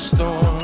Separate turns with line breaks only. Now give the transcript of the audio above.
storm.